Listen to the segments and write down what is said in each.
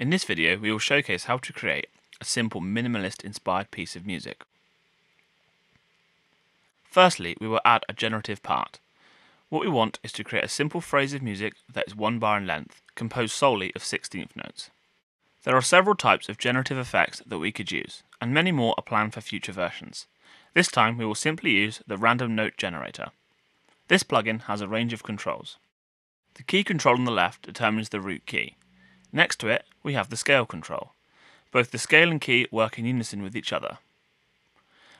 In this video we will showcase how to create a simple minimalist inspired piece of music. Firstly, we will add a generative part. What we want is to create a simple phrase of music that is one bar in length, composed solely of 16th notes. There are several types of generative effects that we could use, and many more are planned for future versions. This time we will simply use the random note generator. This plugin has a range of controls. The key control on the left determines the root key. Next to it, we have the scale control. Both the scale and key work in unison with each other.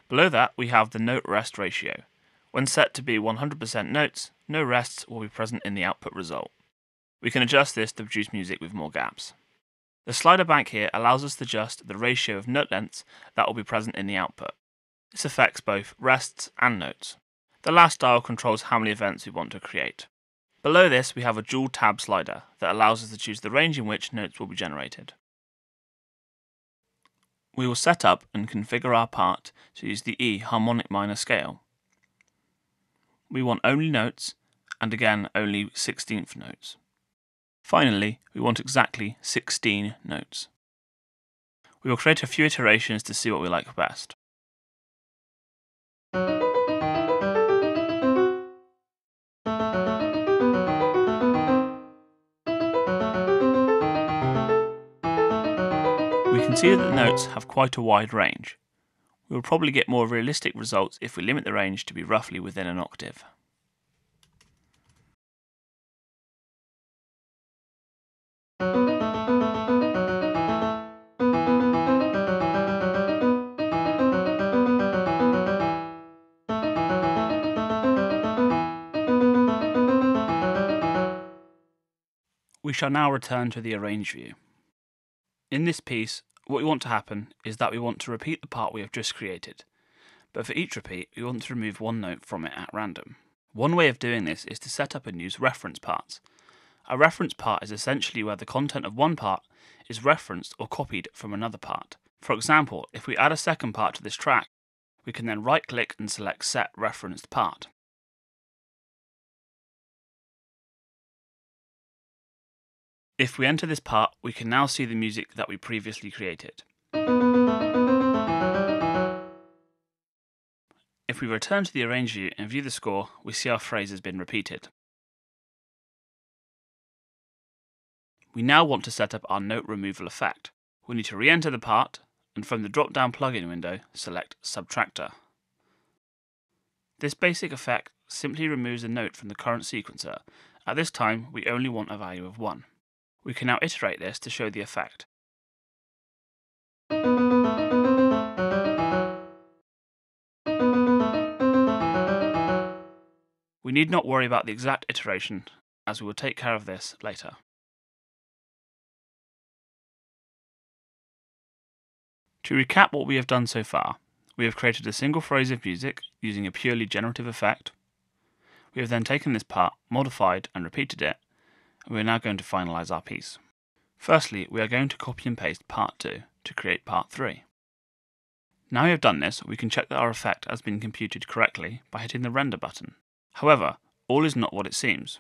Below that, we have the note rest ratio. When set to be 100% notes, no rests will be present in the output result. We can adjust this to produce music with more gaps. The slider bank here allows us to adjust the ratio of note lengths that will be present in the output. This affects both rests and notes. The last dial controls how many events we want to create. Below this we have a dual tab slider that allows us to choose the range in which notes will be generated. We will set up and configure our part to use the E harmonic minor scale. We want only notes, and again only 16th notes. Finally, we want exactly 16 notes. We will create a few iterations to see what we like best. We can see that the notes have quite a wide range. We will probably get more realistic results if we limit the range to be roughly within an octave. We shall now return to the arrange view. In this piece, what we want to happen is that we want to repeat the part we have just created, but for each repeat we want to remove one note from it at random. One way of doing this is to set up and use reference parts. A reference part is essentially where the content of one part is referenced or copied from another part. For example, if we add a second part to this track, we can then right click and select Set Referenced Part. If we enter this part, we can now see the music that we previously created. If we return to the Arrange view and view the score, we see our phrase has been repeated. We now want to set up our note removal effect. We need to re-enter the part, and from the drop-down plugin window, select Subtractor. This basic effect simply removes a note from the current sequencer. At this time, we only want a value of 1. We can now iterate this to show the effect. We need not worry about the exact iteration, as we will take care of this later. To recap what we have done so far, we have created a single phrase of music using a purely generative effect. We have then taken this part, modified and repeated it, we are now going to finalize our piece. Firstly, we are going to copy and paste part 2 to create part 3. Now we have done this, we can check that our effect has been computed correctly by hitting the render button. However, all is not what it seems.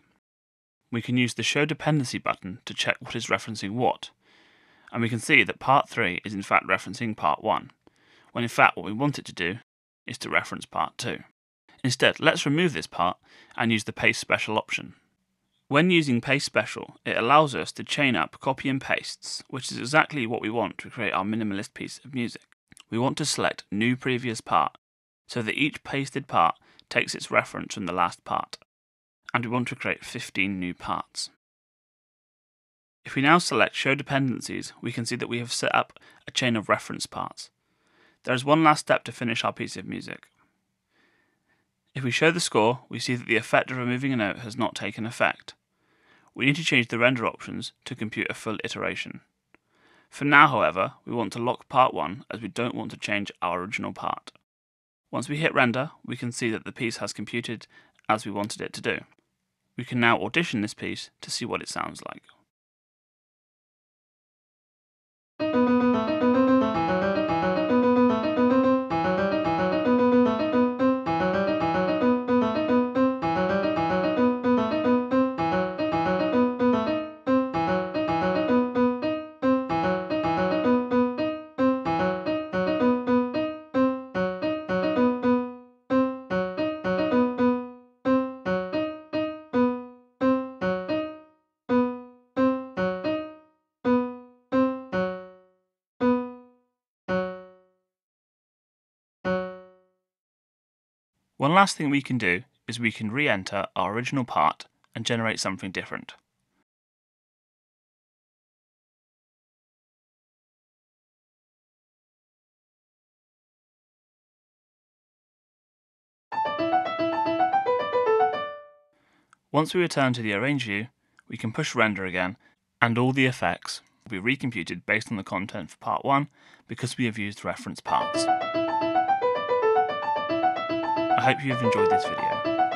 We can use the show dependency button to check what is referencing what, and we can see that part 3 is in fact referencing part 1, when in fact what we want it to do is to reference part 2. Instead, let's remove this part and use the paste special option. When using Paste Special, it allows us to chain up copy and pastes, which is exactly what we want to create our minimalist piece of music. We want to select New Previous Part, so that each pasted part takes its reference from the last part, and we want to create 15 new parts. If we now select Show Dependencies, we can see that we have set up a chain of reference parts. There is one last step to finish our piece of music. If we show the score, we see that the effect of removing a note has not taken effect. We need to change the render options to compute a full iteration. For now, however, we want to lock part 1 as we don't want to change our original part. Once we hit render, we can see that the piece has computed as we wanted it to do. We can now audition this piece to see what it sounds like. One last thing we can do is we can re-enter our original part and generate something different. Once we return to the Arrange view, we can push render again and all the effects will be recomputed based on the content for part 1 because we have used reference parts. I hope you have enjoyed this video.